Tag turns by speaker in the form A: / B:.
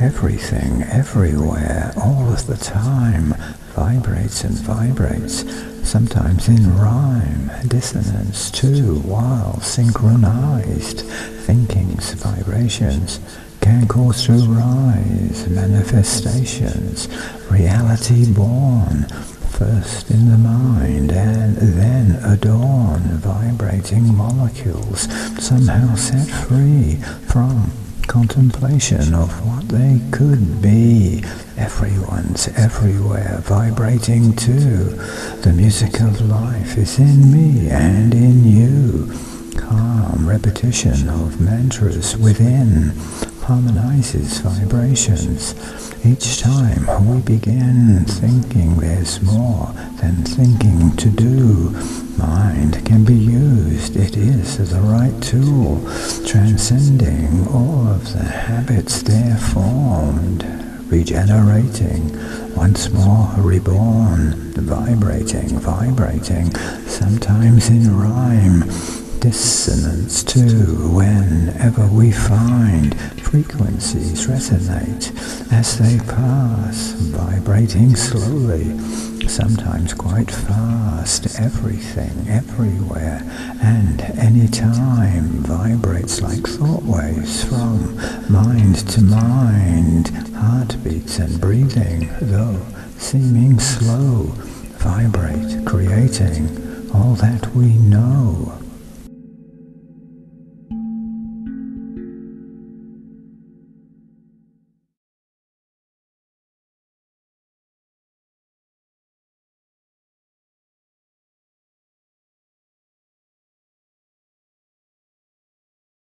A: Everything, everywhere, all of the time, vibrates and vibrates, sometimes in rhyme, dissonance too, while synchronized. Thinking's vibrations can cause through rise, manifestations, reality born, first in the mind and then adorn, vibrating molecules somehow set free from contemplation of what they could be. Everyone's everywhere, vibrating too. The music of life is in me and in you. Calm repetition of mantras within harmonizes vibrations. Each time we begin thinking there's more than thinking to do. Mind can be the right tool, transcending all of the habits there formed, regenerating, once more reborn, vibrating, vibrating, sometimes in rhyme, dissonance too, whenever we find frequencies resonate as they pass, vibrating slowly, sometimes quite fast, everything, everywhere, and any time vibrates like thought waves from mind to mind, heartbeats and breathing, though seeming slow, vibrate, creating all that we know